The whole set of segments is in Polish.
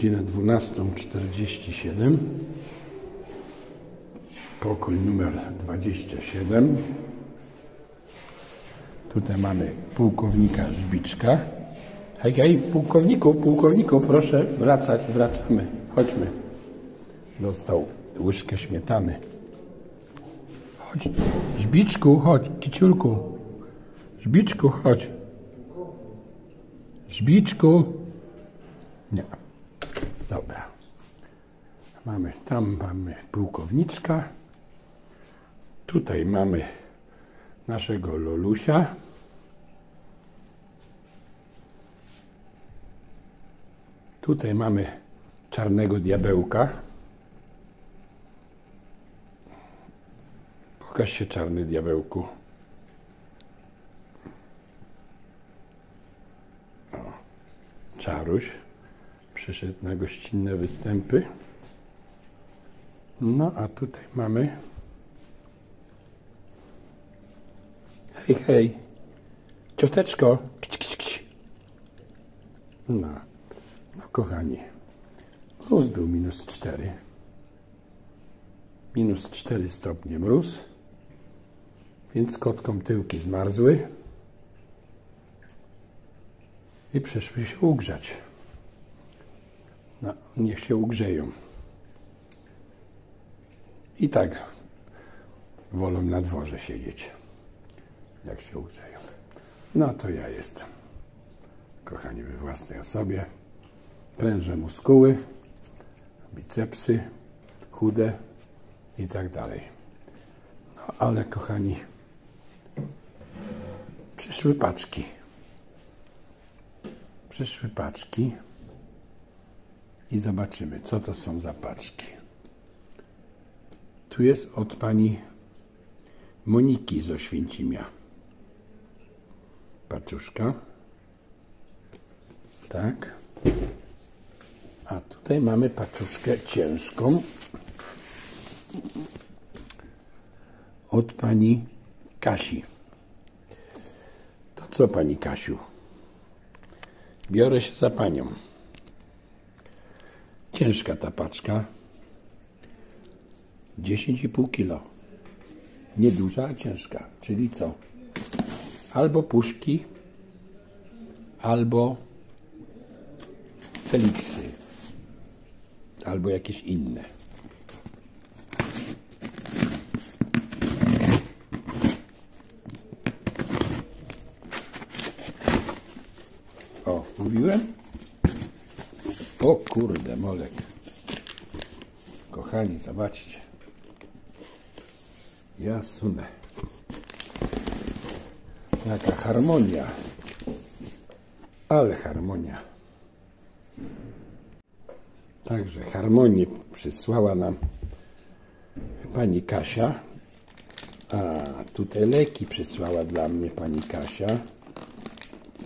Godzinę 12.47. Pokój numer 27. Tutaj mamy pułkownika Żbiczka. Hej, hej, pułkowniku, pułkowniku, proszę wracać, wracamy. Chodźmy. Dostał łyżkę śmietany. Chodź, Żbiczku, chodź, kiciulku. Żbiczku, chodź. Żbiczku. Nie. Dobra. Mamy, tam mamy pułkowniczka. Tutaj mamy naszego Lolusia. Tutaj mamy czarnego diabełka. Pokaż się czarny diabełku. O, Czaruś przyszedł na gościnne występy. No a tutaj mamy. Hej, hej. Cioteczko. Kić, kić, kić. No. no, kochani. Mróz był minus 4. Minus 4 stopnie mróz. Więc kotkom tyłki zmarzły. I przyszły się ugrzać. No, niech się ugrzeją. I tak wolą na dworze siedzieć, jak się ugrzeją. No to ja jestem, kochani, we własnej osobie. Prężę muskuły, bicepsy, chude i tak dalej. No ale, kochani, przyszły paczki. Przyszły paczki i zobaczymy, co to są za paczki. Tu jest od pani Moniki z Oświęcimia. Paczuszka. Tak. A tutaj mamy paczuszkę ciężką od pani Kasi. To co pani Kasiu? Biorę się za panią. Ciężka ta paczka. 10,5 kg. Nieduża, a ciężka. Czyli co? Albo puszki, albo feliksy, albo jakieś inne. O, mówiłem? O kurde, molek. Kochani, zobaczcie. Ja sunę. Jaka harmonia. Ale harmonia. Także harmonię przysłała nam pani Kasia. A tutaj leki przysłała dla mnie pani Kasia.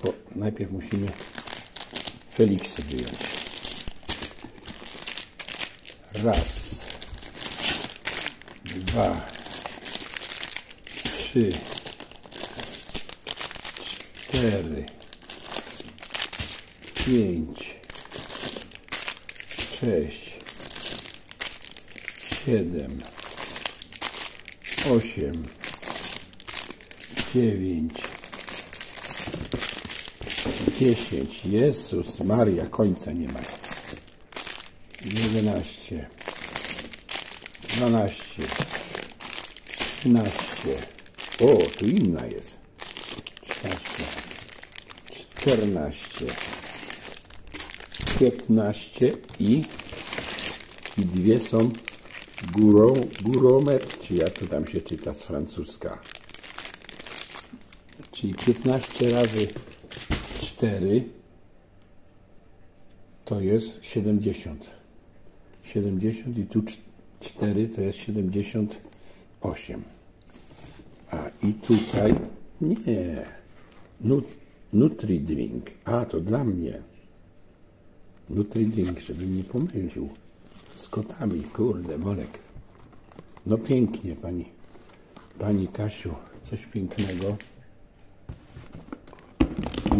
Bo najpierw musimy Feliksy wyjąć. Raz, dwa, trzy, cztery, pięć, sześć, siedem, osiem, dziewięć, dziesięć. Jezus Maria, końca nie ma. 11, 12, 13, o, tu inna jest, 13, 14, 15 i, i dwie są górą, górometr, czy jak to tam się czyta z francuska. Czyli 15 razy 4 to jest 70. 70 i tu 4 to jest 78. A i tutaj nie. Nut, Nutri-drink. A, to dla mnie. Nutri-drink, żebym nie pomylił. Z kotami, kurde, Bolek. No pięknie, pani, pani Kasiu. Coś pięknego.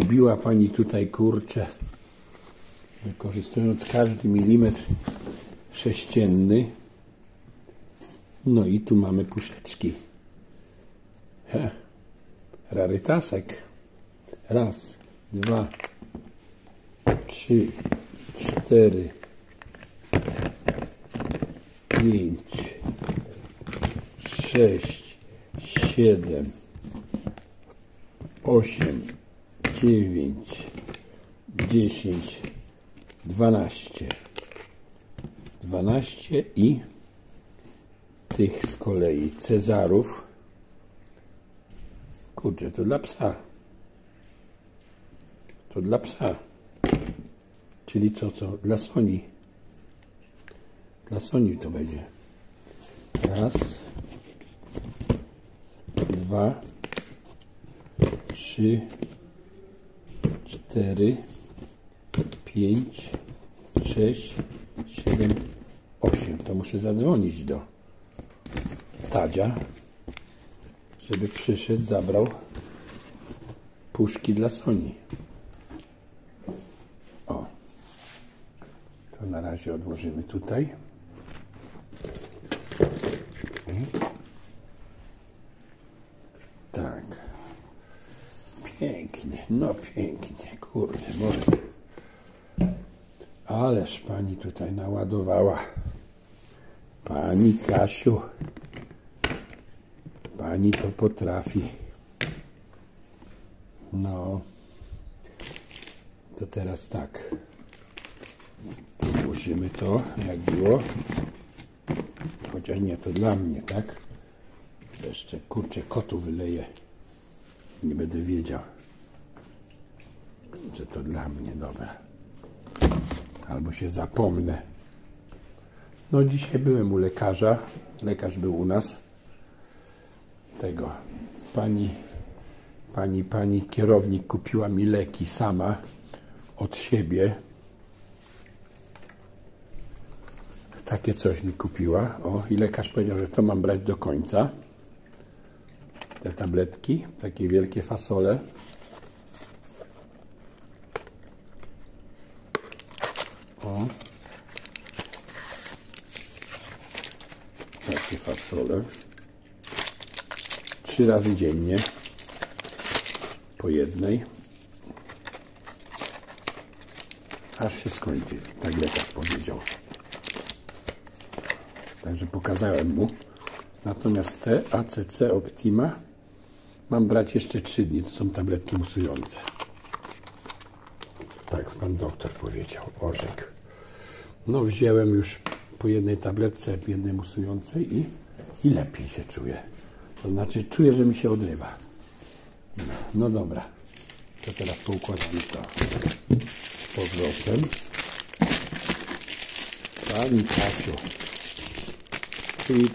Ubiła pani tutaj, kurczę, wykorzystując każdy milimetr sześcienny. No i tu mamy puszeczki. He. Rarytasek. Raz, dwa, trzy, cztery, pięć, sześć, siedem, osiem, dziewięć, dziesięć, dwanaście. Dwanaście i tych z kolei Cezarów. Kurczę, to dla psa. To dla psa. Czyli co, co? Dla Soni. Dla Soni to będzie. Raz, dwa, trzy, cztery, pięć, sześć, siedem, osiem. To muszę zadzwonić do Tadzia, żeby przyszedł, zabrał puszki dla Soni. O. To na razie odłożymy tutaj. Tak. Pięknie, no pięknie, kurde, może. Ależ pani tutaj naładowała. Pani Kasiu. Pani to potrafi. No. To teraz tak. Tu włożymy to, jak było. Chociaż nie, to dla mnie, tak? Jeszcze, kurczę, kotu wyleję. Nie będę wiedział, że to dla mnie, dobra. Albo się zapomnę. No dzisiaj byłem u lekarza. Lekarz był u nas. Tego. Pani, pani, pani kierownik kupiła mi leki sama od siebie. Takie coś mi kupiła. O, i lekarz powiedział, że to mam brać do końca. Te tabletki, takie wielkie fasole. O. Takie fasole. Trzy razy dziennie. Po jednej. Aż się skończy. Tak lekarz powiedział. Także pokazałem mu. Natomiast te ACC Optima mam brać jeszcze 3 dni. To są tabletki musujące. Tak pan doktor powiedział. Orzekł. No wziąłem już po jednej tabletce, jednej musującej i, i lepiej się czuję. To znaczy czuję, że mi się odrywa. No, dobra. To teraz poukładamy to z powrotem. Pani Kasiu. Czyli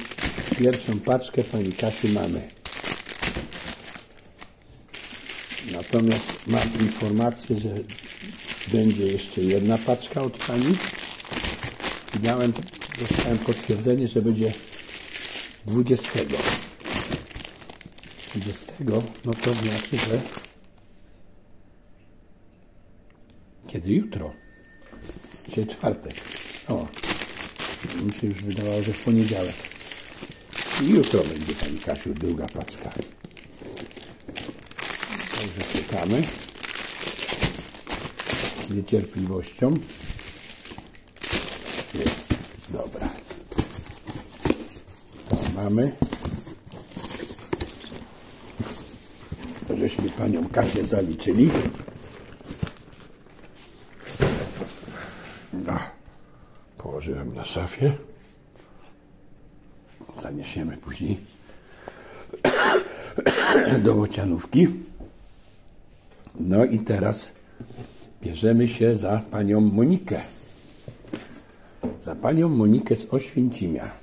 pierwszą paczkę Pani Kasiu mamy. Natomiast mam informację, że będzie jeszcze jedna paczka od Pani. Miałem, dostałem potwierdzenie, że będzie 20. 20, no to znaczy, że kiedy jutro? Dzisiaj czwartek. O, mi się już wydawało, że w poniedziałek. I jutro będzie Pani Kasiu druga paczka. Także czekamy z niecierpliwością. Jest, dobra. To mamy. Żeśmy Panią Kasię zaliczyli. No, położyłem na szafie. Zaniesiemy później do bocianówki. No i teraz bierzemy się za panią Monikę. Za panią Monikę z Oświęcimia.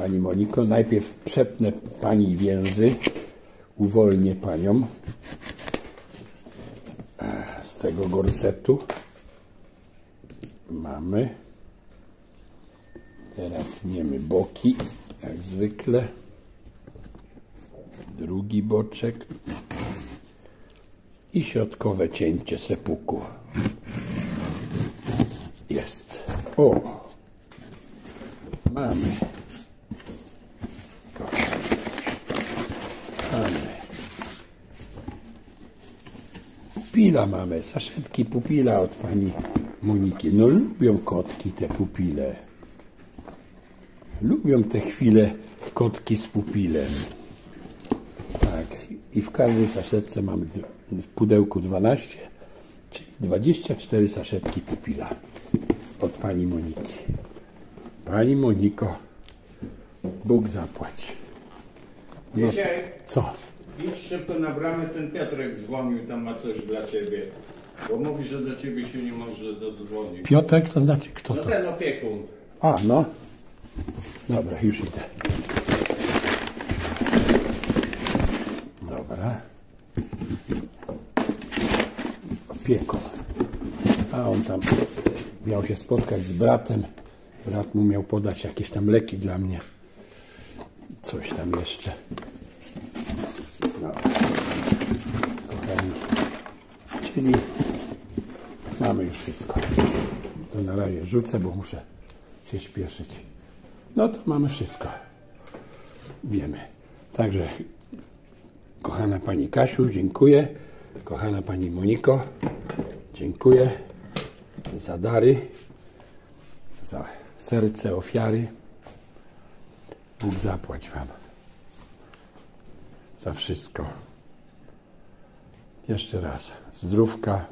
Pani Moniko, najpierw przepnę pani więzy, uwolnię panią z tego gorsetu. Mamy. Teraz tniemy boki, jak zwykle. Drugi boczek. i środkowe cięcie sepuku. Jest. O! Mamy. Mamy. Pupila mamy, saszetki pupila od pani Moniki. No lubią kotki te pupile. Lubią te chwile kotki z pupilem. Tak, i w każdej saszetce mamy w pudełku 12, czyli 24 saszetki pupila od pani Moniki. Pani Moniko, Bóg zapłać. No, Dzisiaj co? idź szybko na bramę, ten Piotrek dzwonił, tam ma coś dla ciebie. Bo mówi, że do ciebie się nie może dodzwonić. Piotrek to znaczy kto No to? ten opiekun. A, no. Dobra, już idę. Dobra. Opiekun. A on tam miał się spotkać z bratem. Brat mu miał podać jakieś tam leki dla mnie. Coś tam jeszcze. No. Kochani. Czyli mamy już wszystko. To na razie rzucę, bo muszę się śpieszyć. No to mamy wszystko. Wiemy. Także, kochana Pani Kasiu, dziękuję. Kochana Pani Moniko, dziękuję za dary, za serce ofiary. Bóg zapłać Wam za wszystko. Jeszcze raz zdrówka,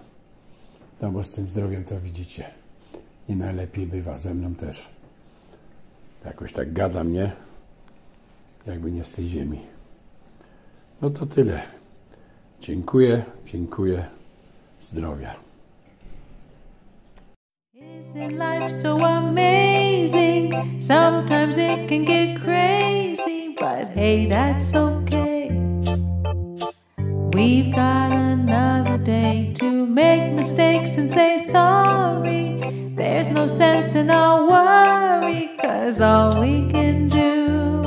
no bo z tym zdrowiem to widzicie, nie najlepiej bywa ze mną też. Jakoś tak gada mnie, jakby nie z tej ziemi. No to tyle. Dziękuję, dziękuję. Zdrowia. Isn't life so amazing? Sometimes it can get crazy, but hey, that's okay. We've got to make mistakes and say sorry. There's no sense in our worry, cause all we can do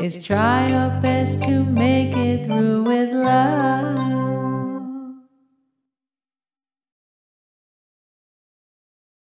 is try our best to make it through with love.